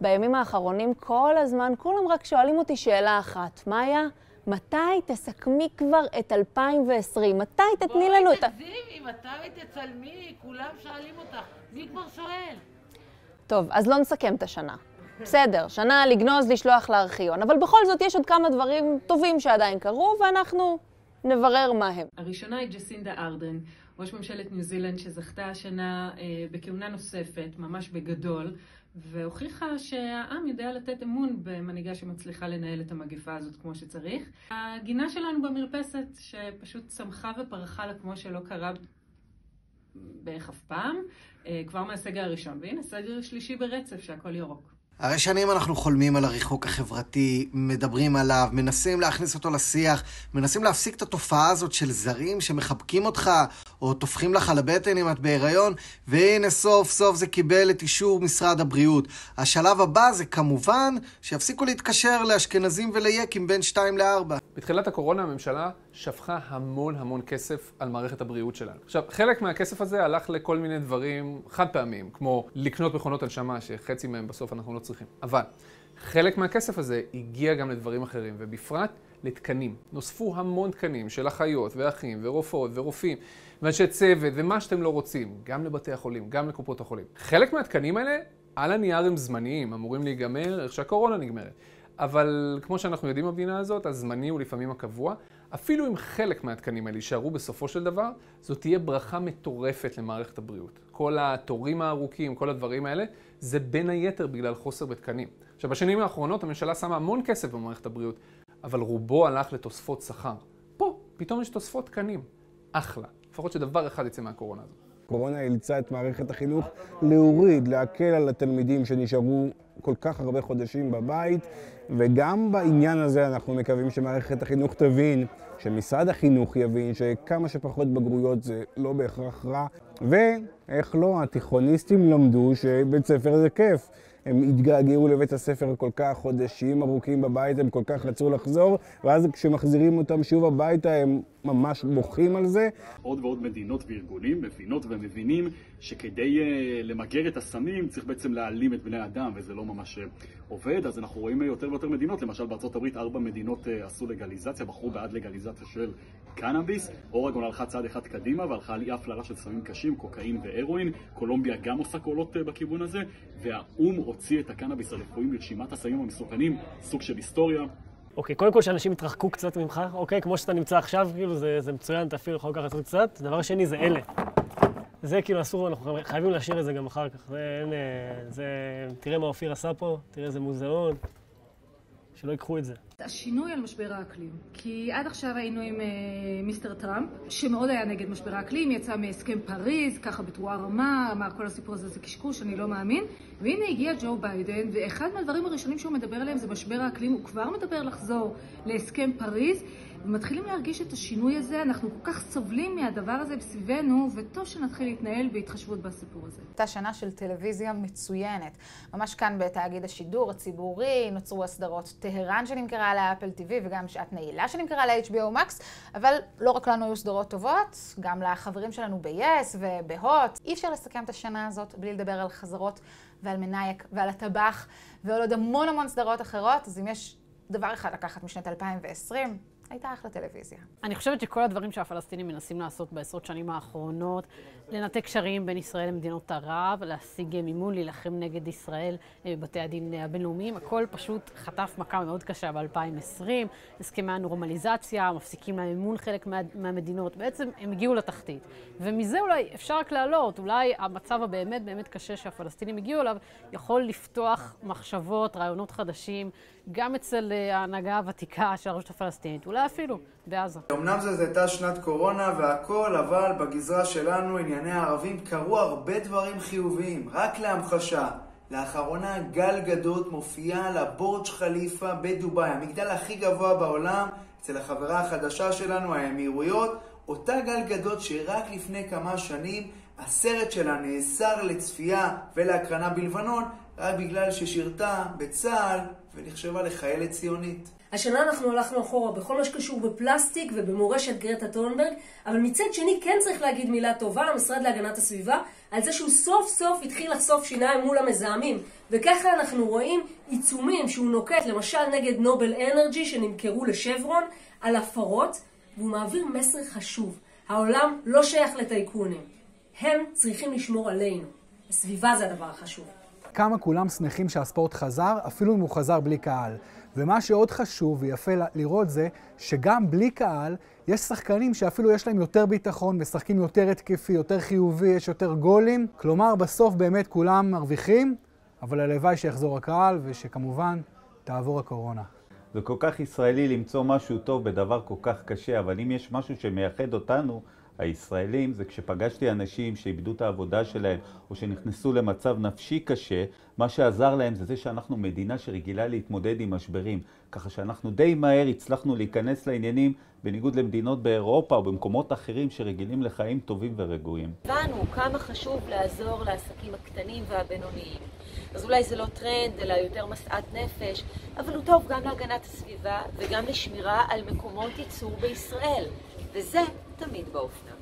בימים האחרונים כל הזמן כולם רק שואלים אותי שאלה אחת, מאיה, מתי תסכמי כבר את 2020? מתי תתני לנו את ה... בואי תגזימי, מתי תצלמי? כולם שואלים אותך. מי כבר שואל? טוב, אז לא נסכם את השנה. בסדר, שנה לגנוז, לשלוח לארכיון, אבל בכל זאת יש עוד כמה דברים טובים שעדיין קרו, ואנחנו נברר מה הם. הראשונה היא ג'סינדה ארדרן, ראש ממשלת ניו זילנד שזכתה השנה אה, בכהונה נוספת, ממש בגדול, והוכיחה שהעם יודע לתת אמון במנהיגה שמצליחה לנהל את המגפה הזאת כמו שצריך. הגינה שלנו במרפסת, שפשוט צמחה ופרחה לה כמו שלא קרה בערך אף פעם, אה, כבר מהסגר הראשון. והנה, סגר שלישי ברצף שהכל ירוק. הרי שנים אנחנו חולמים על הריחוק החברתי, מדברים עליו, מנסים להכניס אותו לשיח, מנסים להפסיק את התופעה הזאת של זרים שמחבקים אותך, או טופחים לך על הבטן אם את בהיריון, והנה סוף סוף זה קיבל את אישור משרד הבריאות. השלב הבא זה כמובן שיפסיקו להתקשר לאשכנזים וליקים בין 2 ל-4. בתחילת הקורונה הממשלה שפכה המון המון כסף על מערכת הבריאות שלנו. עכשיו, חלק מהכסף הזה הלך לכל מיני דברים חד פעמיים, כמו לקנות מכונות הנשמה, שחצי מהם בסוף אנחנו לא צריכים. אבל חלק מהכסף הזה הגיע גם לדברים אחרים, ובפרט לתקנים. נוספו המון תקנים של אחיות ואחים ורופאות ורופאים ואנשי צוות ומה שאתם לא רוצים, גם לבתי החולים, גם לקופות החולים. חלק מהתקנים האלה, על הנייר הם זמניים, אמורים להיגמר איך שהקורונה נגמרת. אבל כמו שאנחנו יודעים במדינה הזאת, הזמני הוא לפעמים הקבוע. אפילו אם חלק מהתקנים האלה יישארו בסופו של דבר, זאת תהיה ברכה מטורפת למערכת הבריאות. כל התורים הארוכים, כל הדברים האלה, זה בין היתר בגלל חוסר בתקנים. עכשיו, בשנים האחרונות הממשלה שמה המון כסף במערכת הבריאות, אבל רובו הלך לתוספות שכר. פה, פתאום יש תוספות תקנים. אחלה. לפחות שדבר אחד יצא מהקורונה הזאת. קורונה אילצה את מערכת החינוך להוריד, להקל על התלמידים שנשארו כל כך הרבה חודשים בבית, וגם בעניין הזה אנחנו מקווים שמערכת החינוך תבין, שמשרד החינוך יבין שכמה שפחות בגרויות זה לא בהכרח רע, ואיך לא, התיכוניסטים למדו שבית ספר זה כיף. הם התגעגעו לבית הספר כל כך חודשים ארוכים בבית, הם כל כך רצו לחזור, ואז כשמחזירים אותם שוב הביתה הם ממש בוכים על זה. עוד ועוד מדינות וארגונים מבינות ומבינים שכדי uh, למגר את הסמים צריך בעצם להעלים את בני האדם, וזה לא ממש uh, עובד. אז אנחנו רואים יותר ויותר מדינות, למשל הברית ארבע מדינות עשו לגליזציה, בחרו בעד לגליזציה של קנאביס. אורגון הלכה צעד אחד קדימה והלכה על אי הפללה של סמים קשים, קוקאין והרואין. קולומביה גם עושה קולות בכיוון הזה, והאו"ם הוציא את הקנאביס הרפואי מרשימת הסמים המסוכנים, סוג של היסטוריה. אוקיי, קודם כל שאנשים יתרחקו קצת ממך, אוקיי? כמו שאתה נמצא עכשיו, כאילו, זה, זה מצוין, אתה אפילו יכול לקחת קצת. דבר שני, זה אלה. זה כאילו אסור, אנחנו חייבים להשאיר את זה גם אחר כך. זה, אין, זה, תראה מה אופיר עשה פה, תראה איזה מוזיאון. שלא ייקחו את זה. השינוי על משבר האקלים, כי עד עכשיו היינו עם uh, מיסטר טראמפ, שמאוד היה נגד משבר האקלים, יצא מהסכם פריז, ככה בתרועה רמה, אמר כל הסיפור הזה זה קשקוש, אני לא מאמין, והנה הגיע ג'ו ביידן, ואחד מהדברים הראשונים שהוא מדבר עליהם זה משבר האקלים, הוא כבר מדבר לחזור להסכם פריז, ומתחילים להרגיש את השינוי הזה, אנחנו כל כך סובלים מהדבר הזה בסביבנו, וטוב שנתחיל להתנהל בהתחשבות בסיפור הזה. הייתה שנה של טלוויזיה מצוינת. ממש כאן בתאגיד השידור הציבורי נוצרו הסדרות טהרן שנמכרה לאפל TV וגם שעת נעילה שנמכרה ל-HBO Max, אבל לא רק לנו היו סדרות טובות, גם לחברים שלנו ב-yes ובהוט. אי אפשר לסכם את השנה הזאת בלי לדבר על חזרות ועל מנייק ועל הטבח ועל עוד המון המון סדרות אחרות, אז אם יש דבר אחד לקחת משנת 2020, הייתה אחלה טלוויזיה. אני חושבת שכל הדברים שהפלסטינים מנסים לעשות בעשרות שנים האחרונות, לנתק קשרים בין ישראל למדינות ערב, להשיג מימון, להילחם נגד ישראל בבתי הדין הבינלאומיים, הכל פשוט חטף מכה מאוד קשה ב-2020, הסכמי הנורמליזציה, מפסיקים להם חלק מה, מהמדינות, בעצם הם הגיעו לתחתית. ומזה אולי אפשר רק לעלות, אולי המצב הבאמת באמת קשה שהפלסטינים הגיעו אליו, יכול לפתוח מחשבות, רעיונות חדשים, גם אצל ההנהגה הוותיקה של הרשות הפלסטינית, אולי אפילו בעזה. אמנם זו הייתה שנת קורונה והכל, אבל בגזרה שלנו, ענייני הערבים, קרו הרבה דברים חיוביים. רק להמחשה, לאחרונה גל גדות מופיעה על הבורג' חליפה בדובאי, המגדל הכי גבוה בעולם, אצל החברה החדשה שלנו, האמירויות. אותה גל גדות שרק לפני כמה שנים הסרט שלה נאסר לצפייה ולהקרנה בלבנון, רק בגלל ששירתה בצה"ל ונחשבה לחיילת ציונית. השנה אנחנו הלכנו אחורה בכל מה שקשור בפלסטיק ובמורשת גרטה טונברג, אבל מצד שני כן צריך להגיד מילה טובה למשרד להגנת הסביבה על זה שהוא סוף סוף התחיל לחשוף שיניים מול המזהמים. וככה אנחנו רואים עיצומים שהוא נוקט, למשל נגד נובל אנרג'י שנמכרו לשברון, על הפרות, והוא מעביר מסר חשוב. העולם לא שייך לטייקונים. הם צריכים לשמור עלינו. הסביבה זה הדבר החשוב. כמה כולם שמחים שהספורט חזר, אפילו אם הוא חזר בלי קהל. ומה שעוד חשוב ויפה לראות זה שגם בלי קהל, יש שחקנים שאפילו יש להם יותר ביטחון, משחקים יותר התקפי, יותר חיובי, יש יותר גולים. כלומר, בסוף באמת כולם מרוויחים, אבל הלוואי שיחזור הקהל ושכמובן תעבור הקורונה. זה כל כך ישראלי למצוא משהו טוב בדבר כל כך קשה, אבל אם יש משהו שמייחד אותנו, הישראלים, זה כשפגשתי אנשים שאיבדו את העבודה שלהם או שנכנסו למצב נפשי קשה, מה שעזר להם זה זה שאנחנו מדינה שרגילה להתמודד עם משברים. ככה שאנחנו די מהר הצלחנו להיכנס לעניינים בניגוד למדינות באירופה או במקומות אחרים שרגילים לחיים טובים ורגועים. הבנו כמה חשוב לעזור לעסקים הקטנים והבינוניים. אז אולי זה לא טרנד, אלא יותר משאת נפש, אבל הוא טוב גם להגנת הסביבה וגם לשמירה על מקומות ייצור בישראל. וזה תמיד באופנה.